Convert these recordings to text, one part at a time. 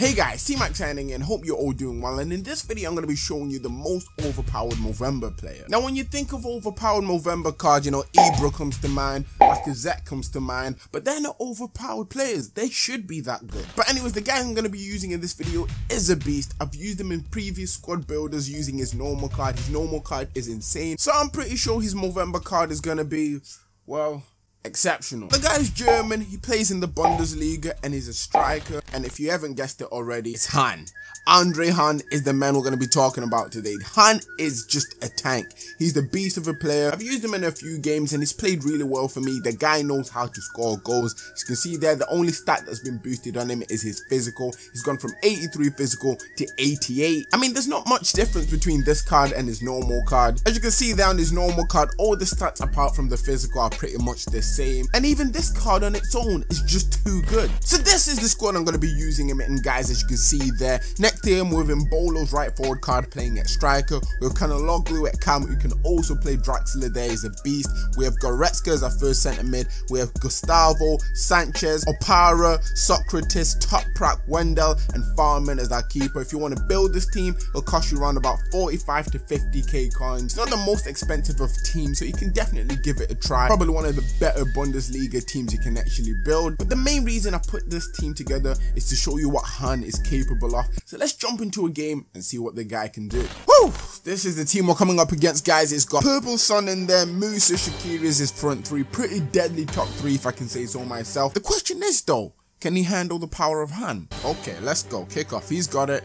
Hey guys, TMak signing in, hope you're all doing well. And in this video I'm going to be showing you the most overpowered Movember player. Now when you think of overpowered Movember cards, you know Ibra comes to mind, Lacazette comes to mind, but they're not overpowered players, they should be that good. But anyways, the guy I'm going to be using in this video is a beast, I've used him in previous squad builders using his normal card, his normal card is insane, so I'm pretty sure his Movember card is going to be, well, exceptional. The guy's German, he plays in the Bundesliga and he's a striker. And if you haven't guessed it already, it's Hahn. Andre Hahn is the man we're going to be talking about today. Hahn is just a tank. He's the beast of a player. I've used him in a few games and he's played really well for me. The guy knows how to score goals. As you can see there, the only stat that's been boosted on him is his physical. He's gone from 83 physical to 88. I mean, there's not much difference between this card and his normal card. As you can see there on his normal card, all the stats apart from the physical are pretty much the same. And even this card on its own is just too good. So this is the squad I'm going to be using him in, guys, as you can see there. Next to him, with Embolo's right forward card playing at striker. We have Calhanoglu at cam, who can also play Draxler there, he's a beast. We have Goretzka as our first centre mid. We have Gustavo, Sanchez, Opare, Sokratis, Toprak, Wendell, and Fährmann as our keeper. If you want to build this team, it'll cost you around about 45 to 50k coins. It's not the most expensive of teams, so you can definitely give it a try. Probably one of the better Bundesliga teams you can actually build. But the main reason I put this team together is to show you what Hahn is capable of. So let's jump into a game and see what the guy can do. Woo! This is the team we're coming up against, guys. It's got Purple Son in there, Musa Shaqiri is his front three. Pretty deadly top three, if I can say so myself. The question is, though, can he handle the power of Hahn? Okay, let's go. Kick off. He's got it.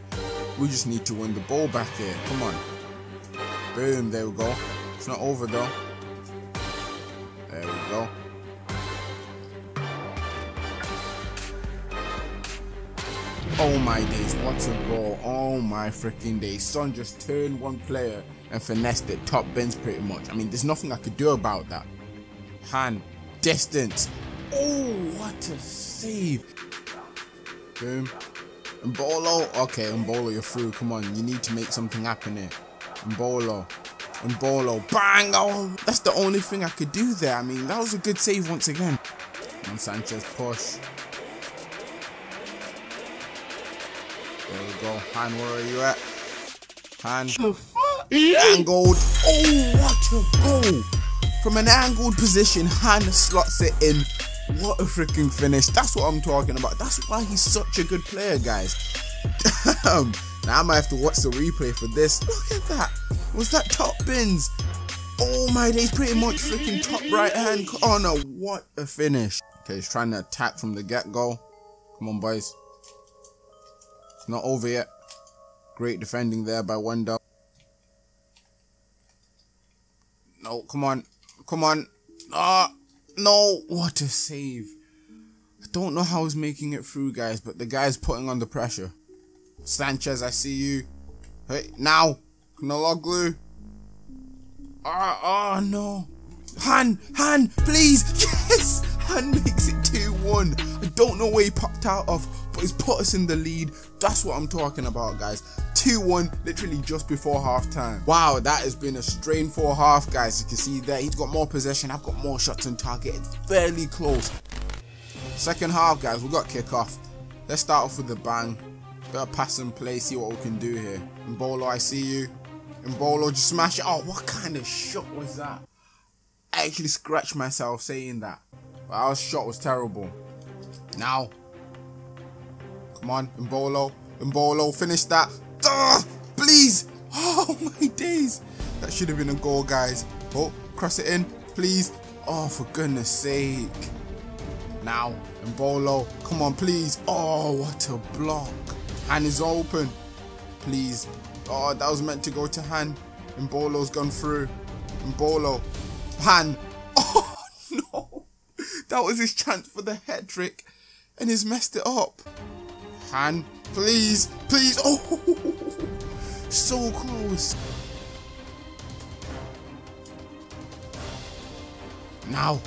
We just need to win the ball back here. Come on. Boom, there we go. It's not over, though. There we go. Oh my days, what a goal. Oh my freaking days. Son just turned one player and finessed it. Top bins pretty much. I mean, there's nothing I could do about that. Hand, distance. Oh, what a save. Boom. Embolo. Okay, Embolo, you're through. Come on, you need to make something happen here. Embolo. Embolo. Bang! Oh, that's the only thing I could do there. I mean, that was a good save once again. And Sanchez push. There we go. Hahn, where are you at? Hahn. Angled. Oh, what a goal. From an angled position, Hahn slots it in. What a freaking finish. That's what I'm talking about. That's why he's such a good player, guys. Damn. Now I might have to watch the replay for this. Look at that. Was that top bins? Oh my days, pretty much freaking top right hand corner. What a finish. Okay, he's trying to attack from the get-go. Come on, boys. It's not over yet. Great defending there by Wendell. No, come on. Come on. Ah, no. What a save. I don't know how he's making it through, guys, but the guy's putting on the pressure. Sanchez, I see you. Hey, now. Calhanoglu. Ah, oh, no. Hahn, Hahn, please. Yes. Hahn makes it 2-1. I don't know where he popped out of, but he's put us in the lead. That's what I'm talking about, guys. 2-1, literally just before half time. Wow, that has been a strain for half, guys. You can see there, he's got more possession. I've got more shots on target. It's fairly close. Second half, guys, we've got kick-off. Let's start off with the bang. Better pass and play, see what we can do here. Embolo, I see you. Embolo, just smash it. Oh, what kind of shot was that? I actually scratched myself saying that. But our shot was terrible. Now. Come on, Embolo. Embolo, finish that. Ugh, please. Oh, my days. That should have been a goal, guys. Oh, cross it in, please. Oh, for goodness sake. Now, Embolo. Come on, please. Oh, what a block. Hahn is open. Please. Oh, that was meant to go to Hahn. Embolo's gone through. Embolo. Hahn. Oh, no. That was his chance for the hat trick. And he's messed it up. Hahn, please. Please. Oh, so close. Now.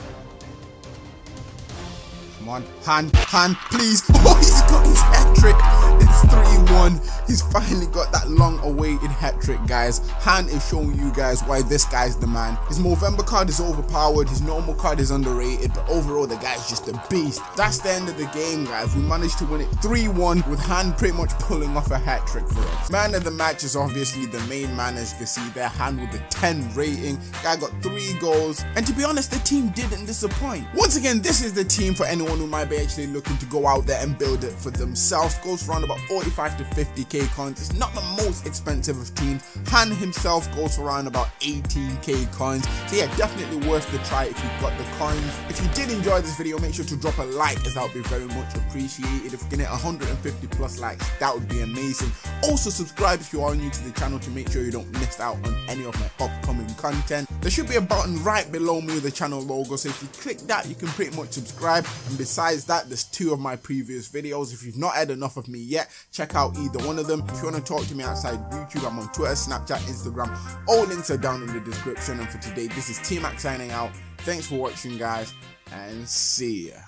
Come on, Hahn, Hahn, please. Oh, he's got his hat trick. It's 3-1. He's finally got that long-awaited hat trick, guys. Hahn is showing you guys why this guy's the man. His Movember card is overpowered. His normal card is underrated, but overall, the guy's just a beast. That's the end of the game, guys. We managed to win it 3-1 with Hahn pretty much pulling off a hat trick for us. Man of the match is obviously the main man, as you can see there. Hahn with the 10 rating. Guy got three goals. And to be honest, the team didn't disappoint. Once again, this is the team for anyone who might be actually looking to go out there and build it for themselves. Goes around about 45 to 50k coins. It's not the most expensive of teams. Hahn himself goes around about 18k coins. So yeah, definitely worth the try if you've got the coins. If you did enjoy this video, make sure to drop a like as that would be very much appreciated. If we can hit 150 plus likes, that would be amazing. Also subscribe if you are new to the channel to make sure you don't miss out on any of my upcoming content. There should be a button right below me with the channel logo, so if you click that, you can pretty much subscribe. And besides that, there's two of my previous videos. If you've not had enough of me yet, check out either one of them. If you want to talk to me outside YouTube, I'm on Twitter, Snapchat, Instagram. All links are down in the description. And for today, this is TMak signing out. Thanks for watching, guys, and see ya.